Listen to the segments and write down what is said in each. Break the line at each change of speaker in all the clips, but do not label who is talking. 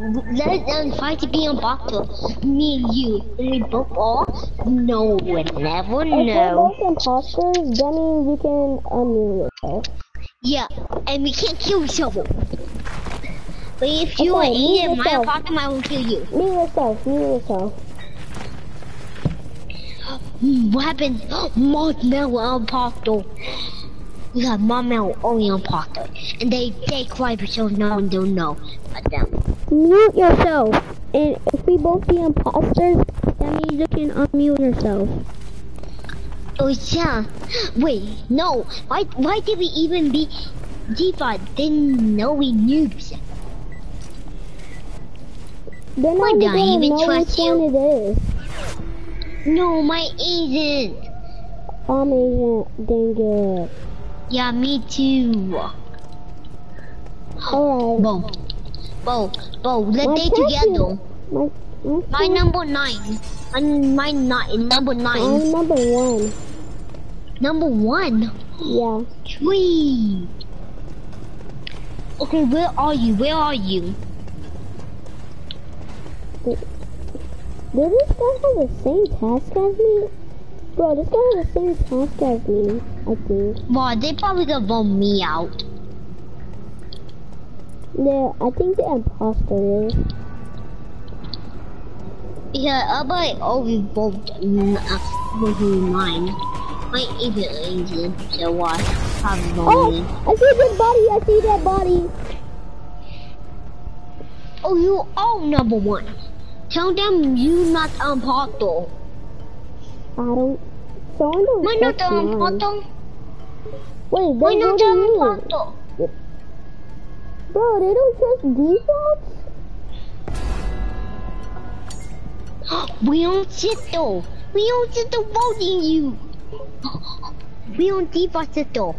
let them fight to be imposter. Me and you, and we both are. No one never
If
know.
both imposters, that means you can unmute yourself.
Yeah, and we can't kill each other. But if you
Okay,
are in my imposter, I will kill you.
Mute yourself, mute yourself.
Happened? Marshmallow imposter. We got Marshmallow only imposter, and they they cry so no one don't know but them.
Mute yourself. And if we both be imposters, that means you can unmute yourself.
Oh yeah. Wait, no. Why why did we even be Diva didn't know we noobs?
They're
Why don't I
even
trust you?
it is.
No, my agent.
I'm Asian, dang it.
Yeah, me too.
Alright.
Bo. Bo, Bo, let
My
they together.
My, my,
My number nine. And my nine number nine.
I'm number one.
Number one.
Yeah.
Three. Okay, where are you? Where are you?
Did this guy have the same task as me? Bro, this guy has the same task as me, I think.
Well, they probably gonna vote me out.
Yeah, I think the imposter is.
Yeah, I might always vote n- uh, mine. My even agent, so why? Probably
Oh. I see a dead body, I see that body.
Oh, you are number one. Tell them you not imposter.
I don't... So I don't
Why not
trust
the
mine.
imposter?
Wait,
not the
voted Bro, they don't trust defaults?
We don't sit though. We don't sit though voting you. We don't default sit though.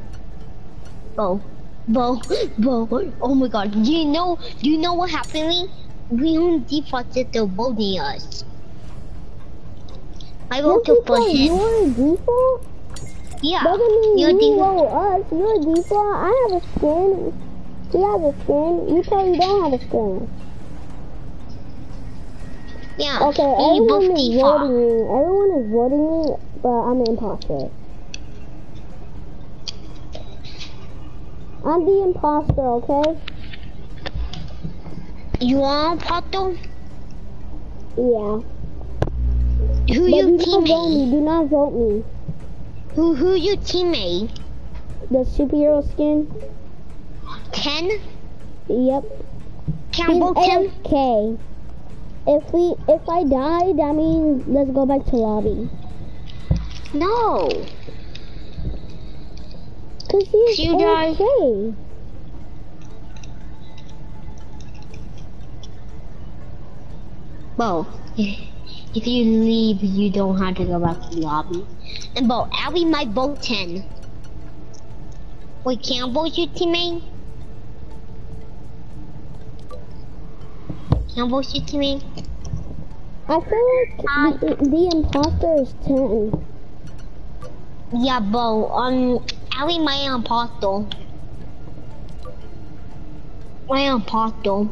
Bo, Bo, Bo. Oh my God. Do you know? Do you know what happened? We don't default sit though voting us. I for
because
him.
you're default
Yeah.
doesn't mean
You're
you
default.
us. You're a default. I have a skin. He has a skin. You probably don't have a skin.
Yeah.
Okay,
and you both
everyone is
default.
voting me. Everyone is voting me, but I'm an imposter. I'm the imposter, okay?
You are imposter?
Yeah.
Who
But
you
do not vote me.
teammate?
Do not vote me.
Who who you teammate?
The superhero skin?
Ten?
Yep.
Can I
He's
vote him?
AFK. If we, if I die, that means let's go back to lobby.
No.
Cause he's
You die.
AFK.
If you leave, you don't have to go back to the lobby. And Bo, Abby might vote 10. Wait, can I vote you, teammate? Can I vote you, teammate?
I feel like the, the imposter is 10.
Yeah, Bo, um, Abby my imposter. My imposter.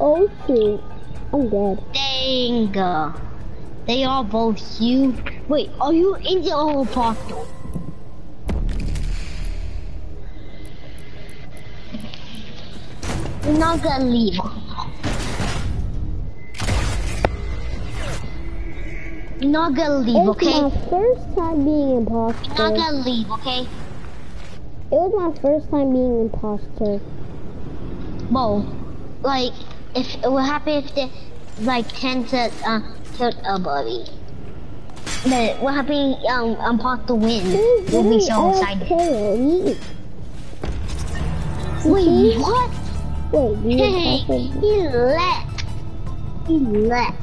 Oh shoot. I'm dead.
Dang. They are both you. Wait, are you in the imposter? You're not gonna leave. You're not gonna leave, okay?
It's
okay?
my first time being
You're not gonna leave, okay?
It was my first time being imposter.
Bo, like, if it would happen if the, like, 10 to, uh, killed a buddy. But what happened, um, imposter win?
He's
You'll be so excited. Wait, what?
wait,
Hey, he left. He left.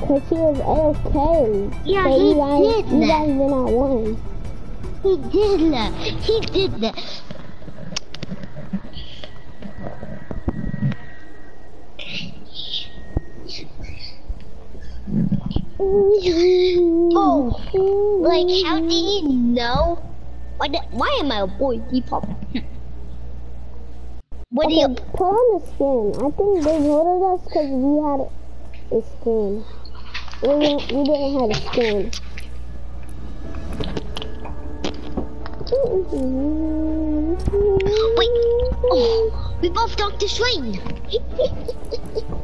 cause he was AFK.
Yeah, he
you guys,
did
you
that.
guys did not win.
He did left. He did that. Oh, like, how did you know? Why, the, why am I a boy default? what
okay,
do you?
put on the skin. I think they voted us because we had a skin. We didn't, we didn't have a skin.
Wait. Oh, we both Doctor Strange.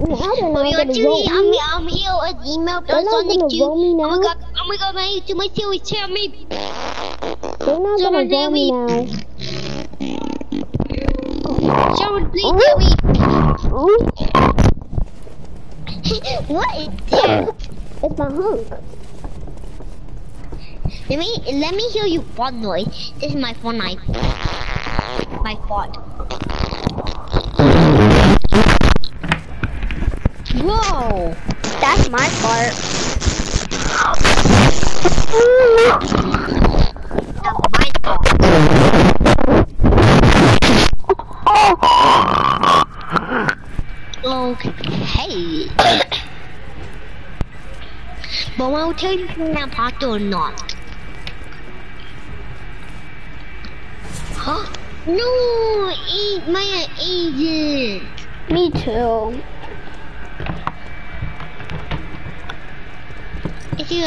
I don't know.
Oh, you're
gonna
actually,
vote
I'm,
me.
I'm here with email
They're
Sonic
gonna
2.
vote me
Oh my god, oh my god, man, to my series, tell me.
They're not
Someone
gonna vote me now.
Someone please tell me.
Ooh,
what is that?
it's my hunk.
Let me, let me hear you fart noise. This is my phone knife. My fart. Whoa!
That's my part.
That's my fault. Okay. but I'll tell you if you're not part or not. Huh? No! Eat my agent!
Me too.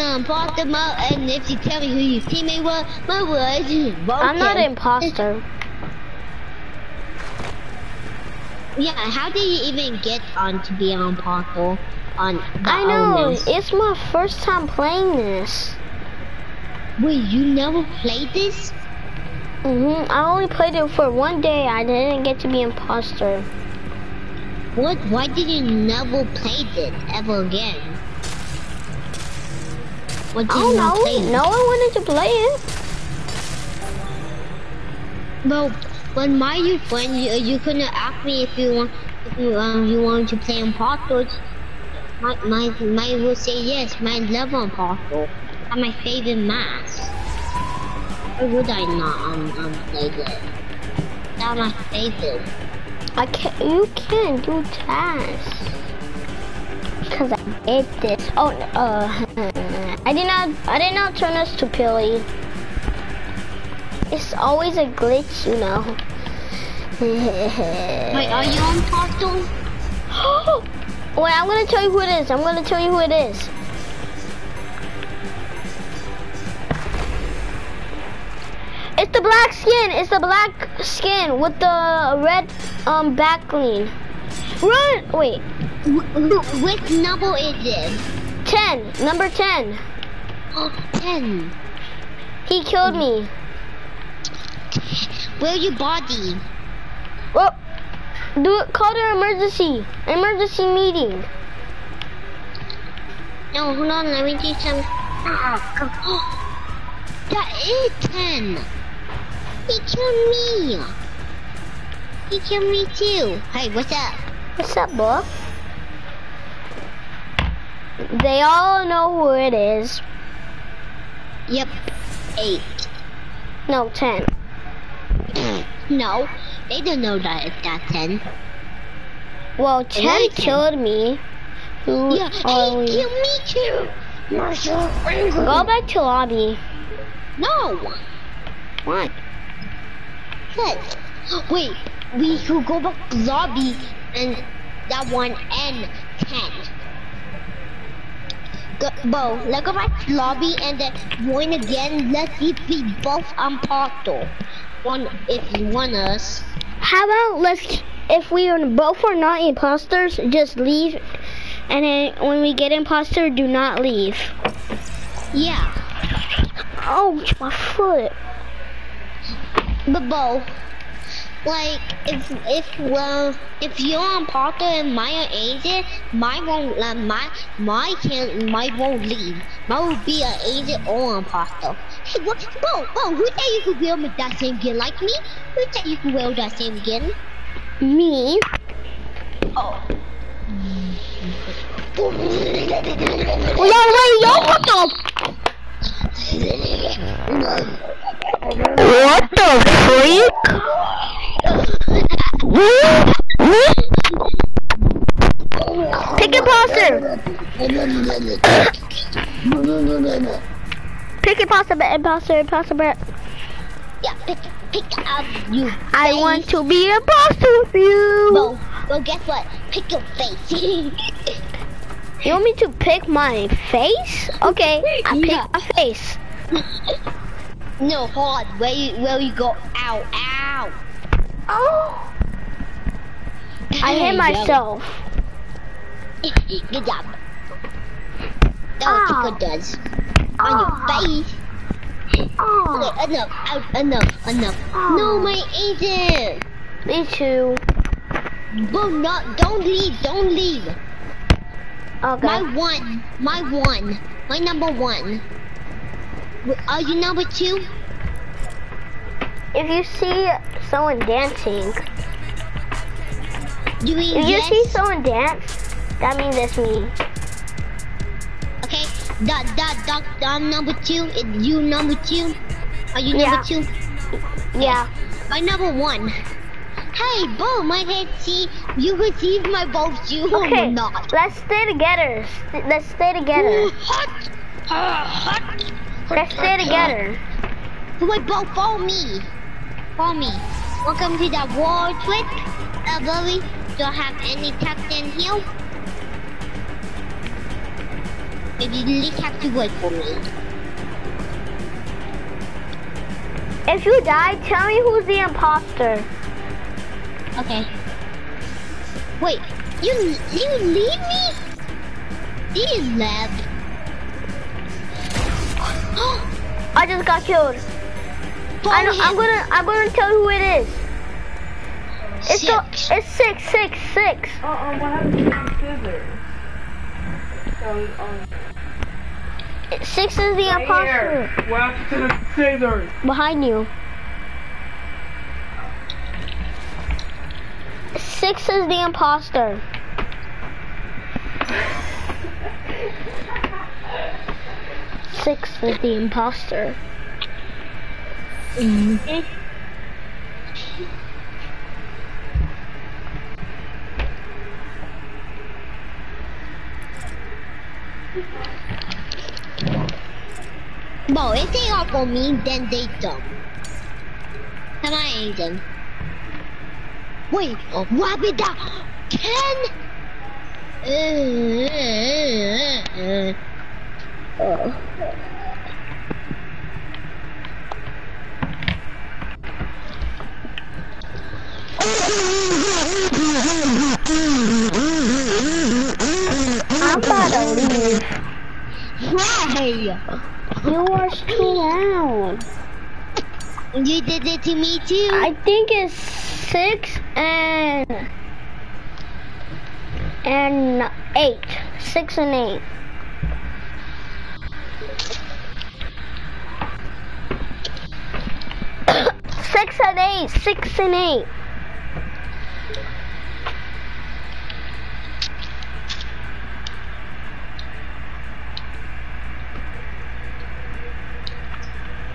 If you bought them out and if you tell me who your teammate was, my word is
I'm not an imposter.
Yeah, how did you even get on to be on Portal on
I know.
Omens?
It's my first time playing this.
Wait, you never played this?
hmm I only played it for one day. I didn't get to be imposter.
What? Why did you never play it ever again? What
I
you play
No one wanted to play it.
Well, when my you friend, you, you couldn't ask me if you want, if you um you wanted to play on Portal. My my my will say yes. My love on Portal. That's my favorite mask. Why would I not um um play that? That's my favorite.
I can't. You can't do tasks. Cause I did this. Oh, uh, I did not. I did not turn us to Pilly. It's always a glitch, you know.
Wait, are you on Portal?
Wait, I'm gonna tell you who it is. I'm gonna tell you who it is. It's the black skin. It's the black skin with the red um back lean. Run! Wait,
Which number is it?
ten. Number ten.
Oh, 10.
He killed me.
Where your body?
Well, do it. Call the emergency. Emergency meeting.
No, hold on, let me do some. Ah, come- that is 10. He killed me. He killed me too. Hey, what's up?
What's up, boy? They all know who it is.
Yep, 8.
No, ten.
No, they don't know that it's that 10.
Well, ten
like him.
killed me. Who
Yeah,
are
he
we?
killed me too. Marshall,
Go back to lobby.
No.
What?
Good. Wait, we could go back to lobby and that one and 10. Go, Bo, let's go back to lobby and then join again. Let's we both on portal. One, if you want us.
How about let's, if we are both are not imposters, just leave, and then when we get imposter, do not leave.
Yeah,
Oh, my foot.
but Bo, like if if well if you're on portal and my agent, my won't uh, my my can my won't leave. My will be an agent or on portal. Hey, what? Bo, Bo, who tell you could wear that same gear like me? Who tell you could wear that same gear?
Me?
Oh.
Yo, wait, yo, what the? What the freak? Pick imposter, imposter. Pick imposter, imposter, imposter.
Yeah, pick, pick up you.
I
face.
want to be imposter with you.
Well, well, guess what? Pick your face.
You want me to pick my face? Okay, I pick
Yeah.
my face.
no, hard. Where you, where you go? Ow, ow.
Oh. I hit myself.
Good job. That
Ow.
what ah. good does.
Ow.
On your ah. face.
Oh.
Okay, enough, out, enough, enough.
Ow.
No, my agent.
Me too.
Bro, not, don't leave, don't leave.
Okay.
My one, my one, my number one. Are you number two?
If you see someone dancing,
You mean
if you see someone dance, that means it's me.
Okay, that that that I'm number two. Is you number two? Are you
Yeah.
number two?
Yeah.
My number one. Hey, Bo, my head see you received my both you or not.
Let's stay together. St- Let's stay together.
Hot, uh, hot.
Let's stay together.
Wait, Bo, follow me. Follow me. Welcome to the world trip. Uh, Bobby, don't have any tucked in here. Maybe you least have to wait for me.
If you die, tell me who's the imposter.
Okay. Wait, you you leave me? You left.
I just got killed. I know, I'm gonna I'm gonna tell you who it is. It's the,
Six.
it's six six six.
Uh-uh, what happened to the scissors? So, um,
Six is the
right
imposter.
here. What happened to the scissors?
Behind you. Six is the imposter. Six is the imposter.
Bo, if they are for me, then they don't. Come on, Aiden. Wait, what happened that? Ten? Uh,
I'm about to leave.
Why?
You are too loud.
You did it to me too?
I think it's six and and eight. Six and eight. six and eight. Six and eight.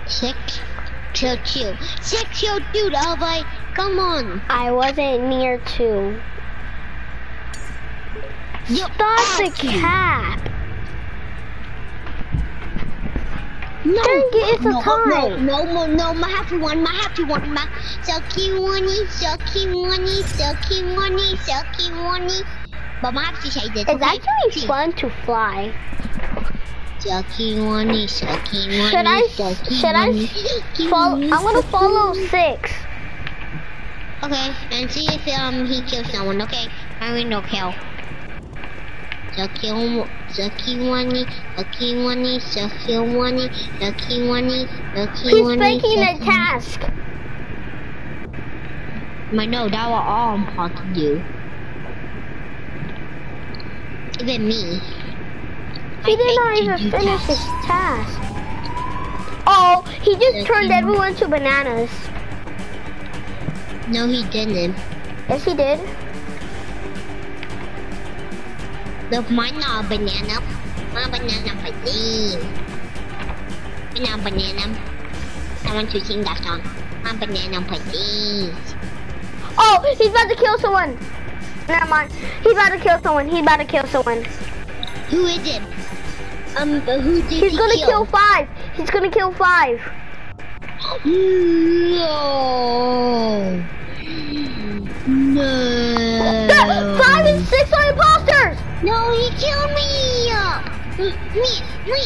Six, chill, chill. Six, chill, dude, Alvay. Come on.
I wasn't near two.
You
Stop the
you.
cap.
No,
Dang it, it's a
no,
tie.
no, no, no, no, my happy one, my happy one, my silky oney, silky oney, silky oney, silky oney. But my happy say this.
It's
okay?
actually
See,
fun to fly.
Silky oney, silky oney,
Should I- should I Follow,
oney,
I'm gonna follow six.
Okay, and see if um he kills someone. Okay, I mean no kill. Silky oney, silky oney, silky oney, silky oney, silky oney, silky
He's breaking the task.
My no, that was all I'm hard to do. Even me.
He
I
did not even finish his task. Oh, he just turned everyone to bananas.
No, he didn't.
Yes, he did.
Look, mine not a banana. My banana pudding. Banana banana. I want to sing that song. My banana pudding.
Oh, he's about to kill someone. Never mind. He's about to kill someone. He's about to kill someone.
Who is it? Um, but who did
He's
he
gonna kill
kill?
five. He's gonna kill five.
No. No.
Five and six are imposters.
No, he killed me. Me, me.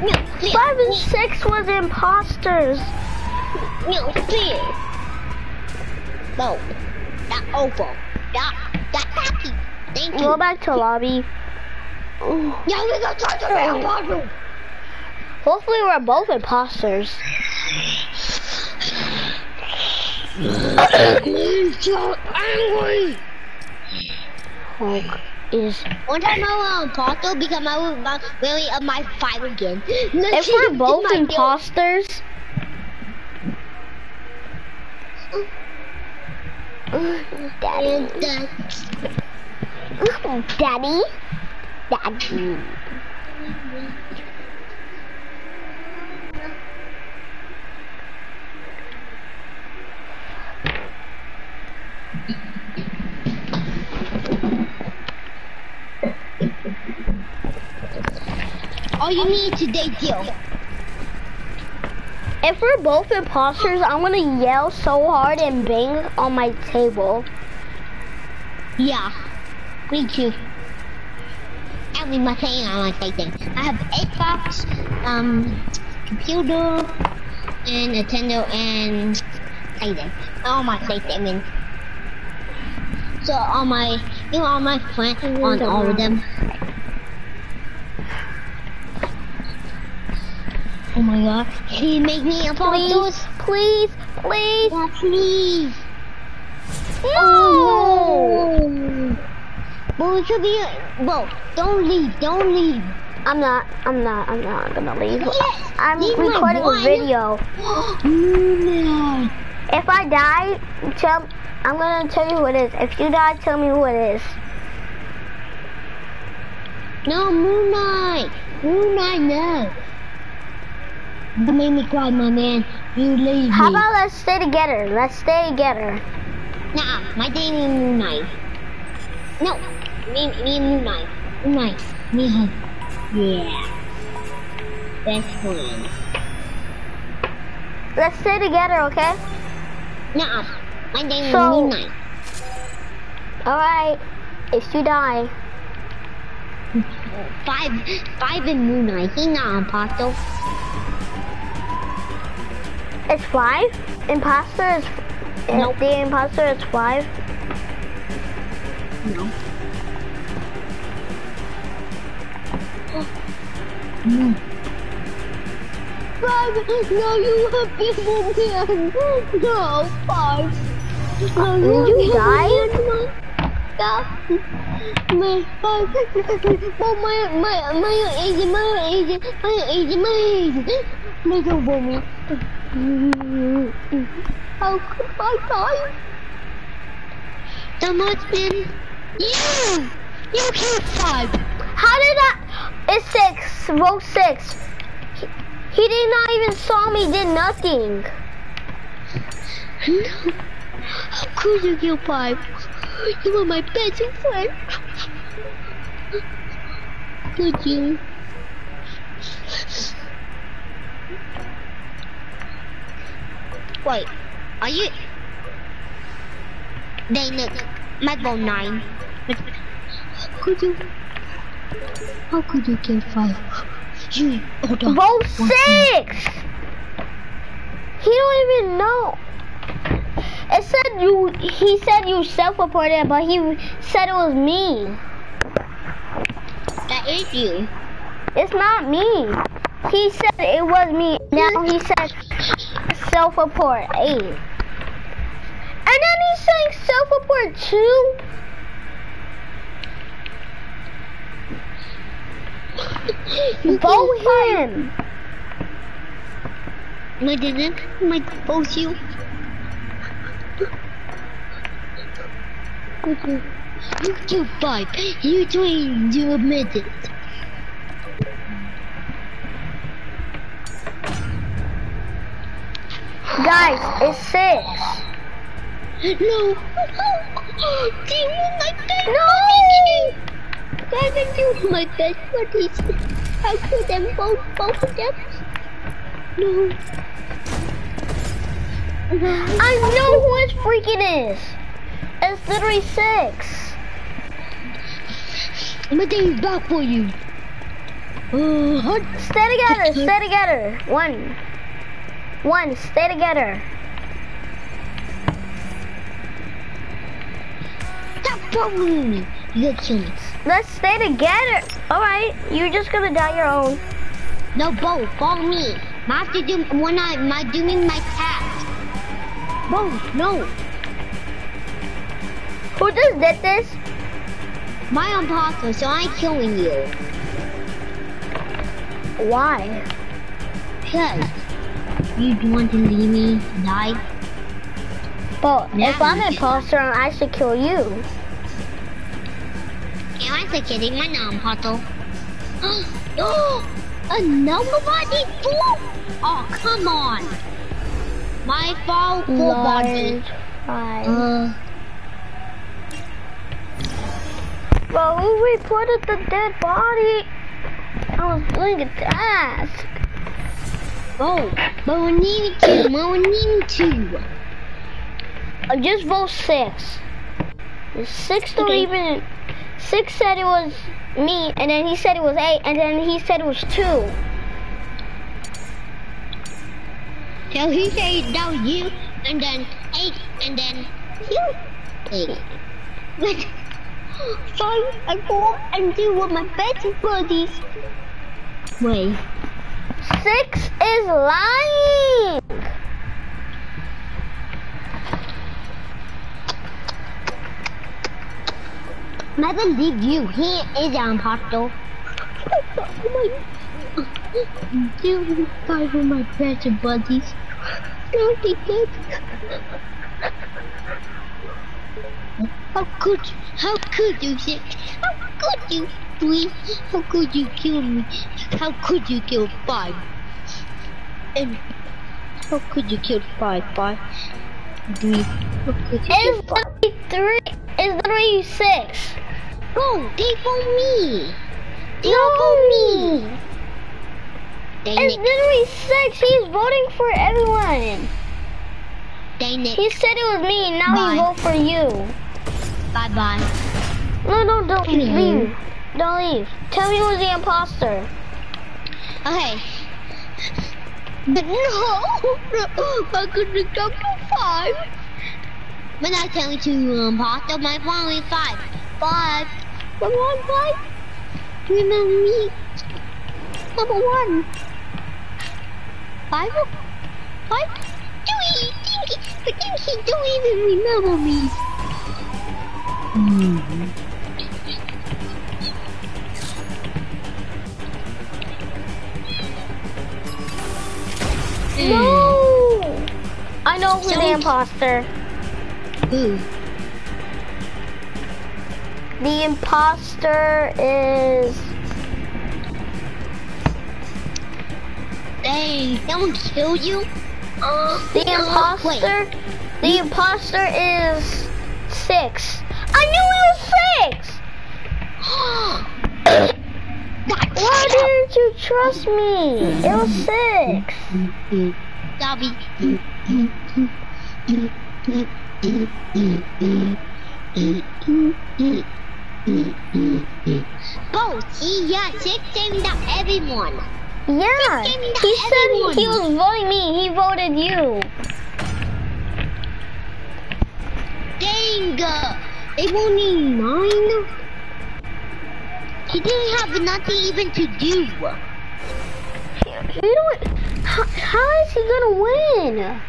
No.
Five and six was imposters.
No, fear. No. That over. That, that happy. Thank you.
Go back to lobby.
Yeah, we got try to oh. real bottle.
Hopefully we're both imposters.
I'm so angry.
Hulk is.
One time I was imposter because I was not really on my five again.
If we're both imposters,
And, uh,
Daddy, Daddy.
All you need today, deal.
If we're both imposters, I'm gonna yell so hard and bang on my table.
Yeah, me too. I mean, my thing, I say things. I have Xbox, um, computer, and Nintendo, and Titan. All my statements. So all my, you know, all my friends on all of them. Oh my god, he make me a
Please, please, please.
Yeah, please.
No.
Oh. Well, it should be. Well, don't leave. Don't leave.
I'm not. I'm not. I'm not gonna leave.
Yes,
I'm recording a video.
no.
If I die, tell. I'm gonna tell you who it is. If you die, tell me who it is.
No, Moon Knight. Moon Knight, no. You made me cry, my man. You leave
How
me.
about let's stay together? Let's stay together.
Nah, my name is Moon Knight. No, me, me and Moon Knight. Moon Knight. Me and. Yeah. Best friend.
Let's stay together, okay?
Nah, my name
So-
is Moon Knight.
All right. If you die,
Five, five in Moon Knight. He not imposter.
It's five. Imposter is.
Nope.
The imposter is five.
No. No. Five. No, you have people again. No, five. No, uh,
Will you
have
die?
people again. Yeah. My five. Oh, my, my, my agent, my agent, my agent, my agent. Please don't vote me. How could I die? The marksman. Yeah! You killed five!
How did I? It's six. Vote six. He, he did not even saw me. Did nothing.
No. How could you kill five? You were my best friend. Could you? Wait, are you? They look, nine. How could you? How could you kill five? You, hold on.
Vote six. He don't even know. It said you. He said you self-reported, but he said it was me.
That is you.
It's not me. He said it was me. Now he said self-report eight. And then he's saying self-report two.
You
Vote him.
No, I didn't. My both you. Mm-hmm. You killed five. You doing? You admit it.
Guys, it's six.
No. Demon, I can't.
No.
trying to do my best buddies. How could them both, both of them? No.
I know who his freaking is. It's literally six.
My thing's back for you. Oh, hot.
Stay together, stay together. One. One, stay together.
Stop following me. You're killing.
Let's stay together. Alright, you're just gonna die your own.
No, Bo, follow me. I have to do when I my doing my task. Bo, no.
Who just did this?
My imposter, so I'm killing you.
Why?
Because you want to leave me die.
But
Yeah,
if I'm an imposter, I should kill you.
Am I still kidding? My name, imposter. Oh, another body full? Oh, come on. My fault, full body.
Fry.
Uh,
But who reported the dead body? I was doing a task.
Oh, but we need to, but we need to.
I just vote six. Six don't
Okay.
even. Six said it was me, and then he said it was eight, and then he said it was two.
So he said that was you, and then eight, and then you. Eight. Five and four and two were my best buddies. Wait.
Six is lying.
I believe you. He is an imposter. Two five were my best buddies. He did. How could you? how could you how could you three how could you kill me how could you kill five and how could you kill five five three how could you kill five
three. It's literally six.
go they for me they
No.
for me
It's
it,
literally six. He's voting for everyone.
dang
He said it was me. Now
Bye.
he vote for you.
Bye bye.
No, no, don't leave. Don't leave. Tell me who's the imposter.
Okay. But no, I couldn't come to five. When I tell you to um, imposter, my phone is five. Five. Number one, five. Remember me. Number one. Five. Five. Three. Dinky. But Dinky don't even remember me. Hmm.
No! I know who's the imposter.
Who?
The imposter is.
They don't kill you. Uh,
The
uh,
imposter. The imposter is six. I knew it was six! Why didn't you trust me? It was six.
Dobby. Bo, see, yeah, six saving out everyone.
Yeah. He
that
said he was voting me. He voted you.
Dang, uh, they won't need mine. He didn't have nothing even to do.
You don't. How, how is he gonna win?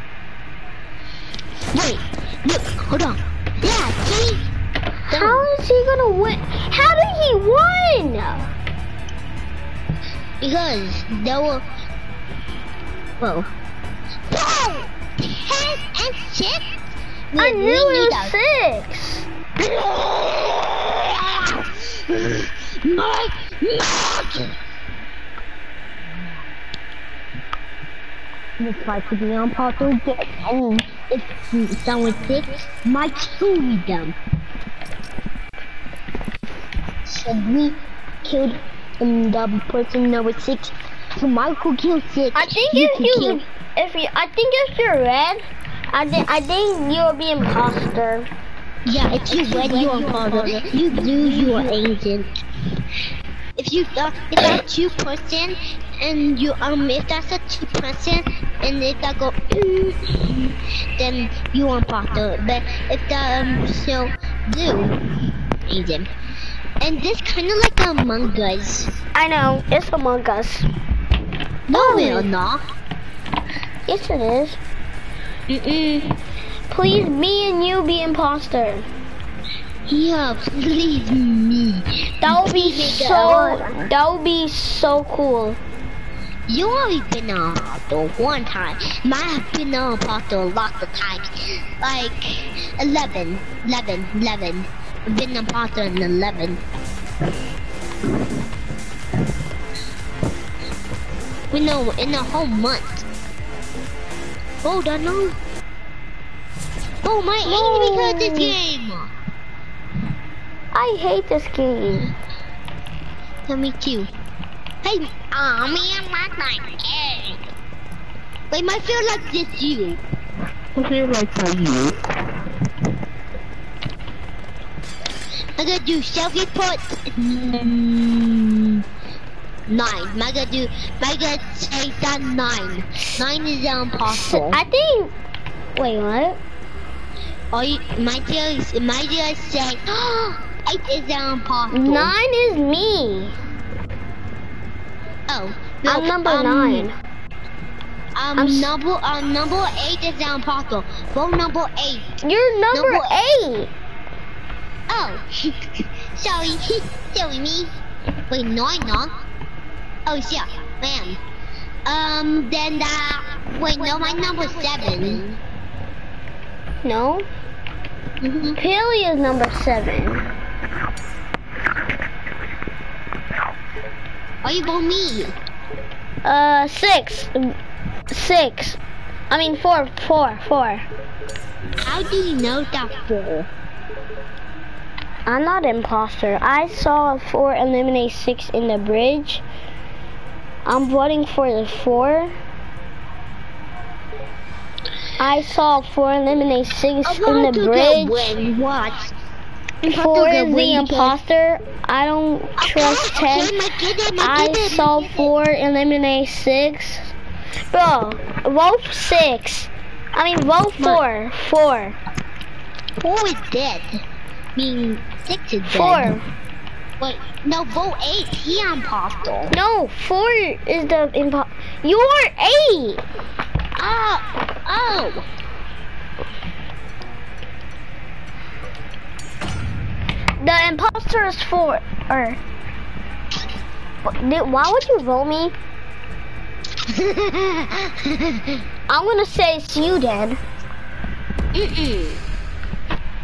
Wait, look, hold on. Yeah, see?
How is he gonna win? How did he win?
Because there were. Whoa. Whoa! Ten and six?
I knew it
need
was six.
My mouth! Looks like to be on part of it, and if someone six, might kill them. So we killed um, the person number six. So Michael killed six.
I think
you
if you,
kill-
if you, I think if you're red, I think I think you'll be imposter.
Yeah, if you red, you are father. You blue, you are agent. If you uh, if that's two person and you um if that's a two person and if that go then you are father. But if the um so blue agent. And this kind of like Among Us.
I know it's Among Us.
No,
Oh.
we're not.
Yes, it is.
Mm-mm.
Please, me and you be imposter.
Yeah, please me.
That would be
Please make it
so. That would be so cool.
You already been on Apostle one time. Might have been on Apostle lots of times. Like 11, 11, 11. Been on Apostle in 11. We know in a whole month. Oh, don't know. Oh, my enemy got this
oh.
game.
I hate this game.
Tell me too. Hey, aw man, my time. Hey. Wait, might feel like this you. I feel like for you. I gotta do selfie put mm, nine. I gotta do. I gotta say that nine. Nine is impossible.
I think. Wait, what?
Or you, my dear, my dear say, eight is impossible.
Nine is me.
Oh,
I'm number
um,
nine.
Um,
I'm
number um number eight is down Paco. Go number eight.
You're number
Number-
eight.
Oh, sorry, sorry me. Wait, no, I'm not. Oh, yeah, man. Um, then uh, wait, no, my number seven.
No.
Mm-hmm.
Pilly is number seven.
Are you for me?
Uh, six. Six. I mean, four, four, four.
How do you know that for?
I'm not imposter. I saw four eliminate six in the bridge. I'm voting for the four. I saw four eliminate six in the bridge.
Win. What?
Four is the imposter. I don't oh, trust oh, oh, ten. I saw four eliminate six. Bro, vote six. I mean, vote four. Four.
Four is dead. I mean, six is dead.
Four.
Wait, no, vote eight. He imposter.
No, four is the imposter. You're eight.
Oh, oh.
The imposter is four. Or. Did- Why would you vote me? I'm gonna say it's you, Dad.
Mm-mm.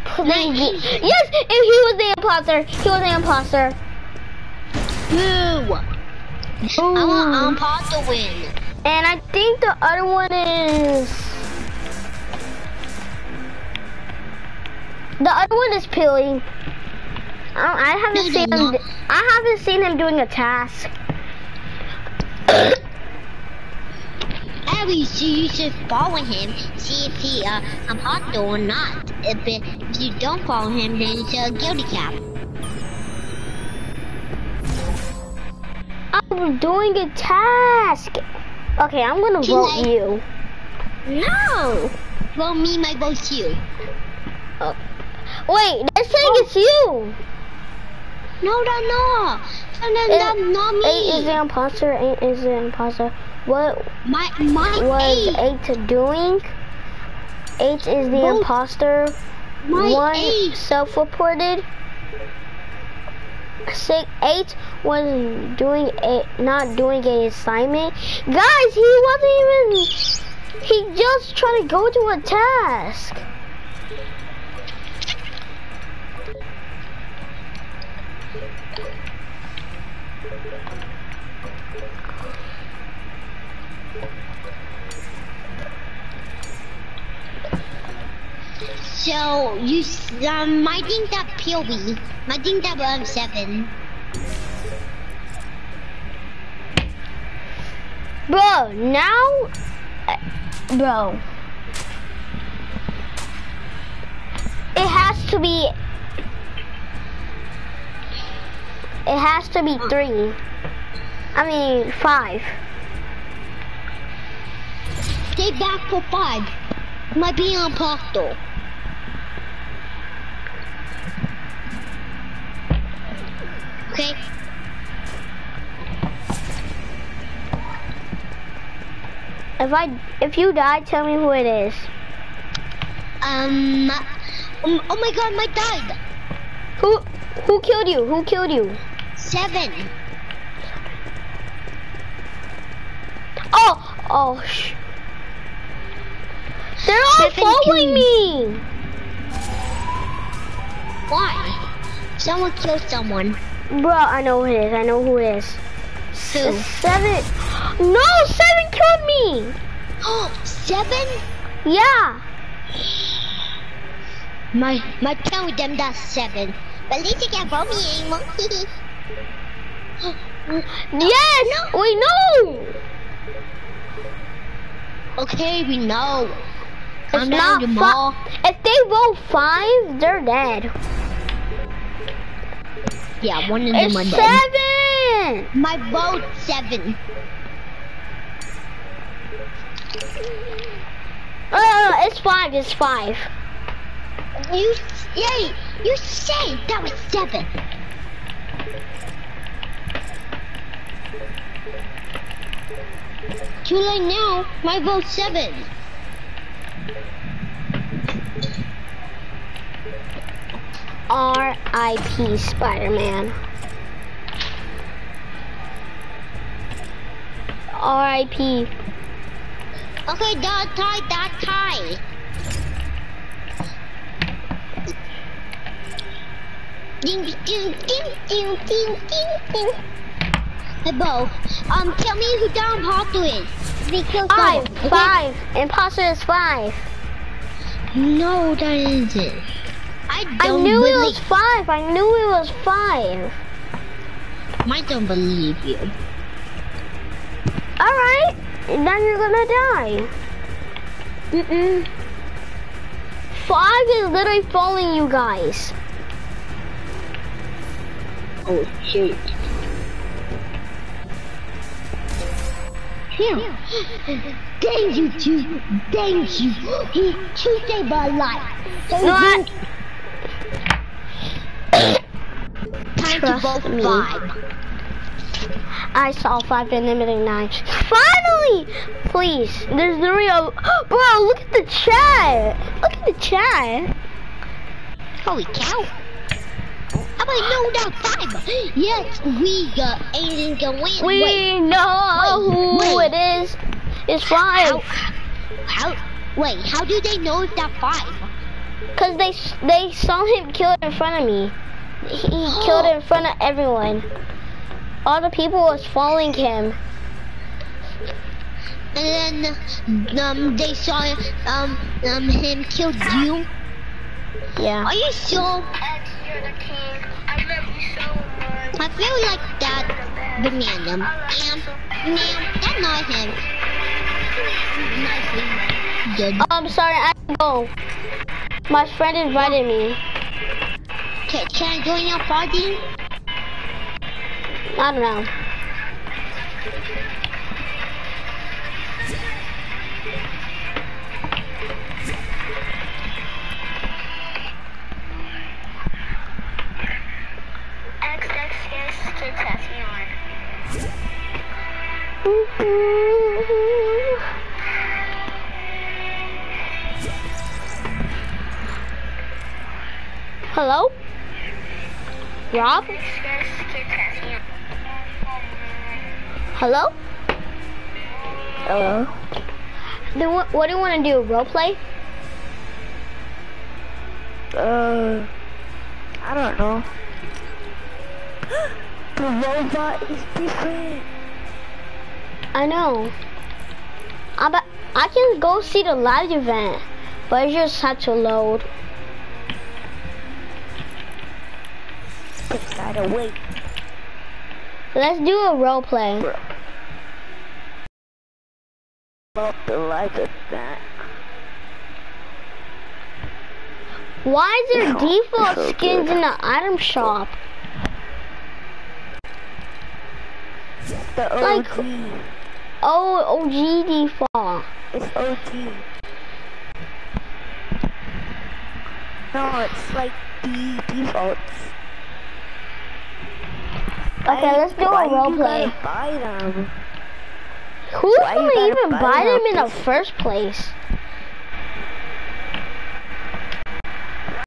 Please. Yes, if he was the imposter, he was the imposter.
Boo. I want imposter win.
And I think the other one is. The other one is Pilly. I, I haven't seen him. I haven't seen him doing a task.
Abby, you should follow him, see if he uh imposter or not. If, it, if you don't follow him, then it's a guilty cap.
I'm doing a task. Okay, I'm gonna
Can
vote
I-
you.
No. vote me, my vote's you. Oh.
Wait, they're saying it's you.
No, no, no. No, no, no, not me.
Eight is the imposter. Eight is the imposter. What
my my
was
eight.
eight doing? Eight is the
Both.
imposter.
My
One
eight.
self-reported. Six, eight was doing a not doing a assignment. Guys, he wasn't even. He just tried to go to a task.
So you um I think that POV. my think that um seven.
Bro, now uh, bro. It has to be It has to be three. I mean five.
Stay back for five. Might be on portal. though. Okay.
If I, if you die, tell me who it is.
Um, um. Oh my God, my died.
Who, who killed you? Who killed you?
Seven.
Oh, oh, sh. They're all
Seven
following me.
Why? Someone killed someone.
Bro, I know who it is. I know who it is.
Who?
Seven. No, seven killed me.
Oh, seven?
Yeah.
My my tell with them that's seven. But at least you can't vote me anymore.
Yes, we know.
okay, we know.
It's
down,
not
Jamal.
If they vote five, they're dead.
Yeah, one
It's
them are
seven.
My vote seven.
Uh, it's five. It's five.
You yay! You say that was seven. Too late now. My vote seven.
R.I.P. Spider-Man. R.I.P.
Okay, that tie, that tie. Ding, ding, ding, ding, ding, ding, ding. Hey, Bo, um, tell me who down Pato is. They killed
Five.
someone, okay?
Five. Imposter is five.
No, that isn't. I
I
don't
knew it was five. I knew it was five.
I don't believe you.
All right. Then you're gonna die. Mm-mm. Five is literally following you guys.
Oh shoot. Him. Thank you, two. Thank you. He save my life. Thank
No, I-
you. To
Trust me.
five.
I saw five and limiting nine. Finally! Please, there's literally a bro. Look at the chat. Look at the chat.
Holy cow. How about no that five? Yes, we got Aiden can win.
We
wait,
know
wait,
who
wait.
it is. It's
how,
five.
how, wait, how do they know it's that five?
Cause they they saw him killed in front of me. He killed in front of everyone. All the people was following him.
And then um they saw um um him kill you.
Yeah.
Are you sure?
X, you're the king. I love you so much.
I feel like that banana. And man, that's not him. Nicely good.
Oh, I'm sorry, I have to go. My friend invited me.
Okay, can I join your party?
I don't know.
X, X, yes, kid test me on.
Hello? Rob?
X, yes, kid test me on.
Hello? Hello? Then what, what do you want to do? Role play?
Uh, I don't know. the robot is different.
I know. I I can go see the live event, but it just had to load.
Just gotta wait.
Let's do a role play.
The of that.
Why is there
Oh,
default
so
skins
good.
in the item shop?
The
Like- Oh, OG default.
It's OG. No, it's like the defaults.
Okay, let's do
why
a role play.
Buy them.
Who's
Why
gonna even
buy
buy them
them?
in the first place?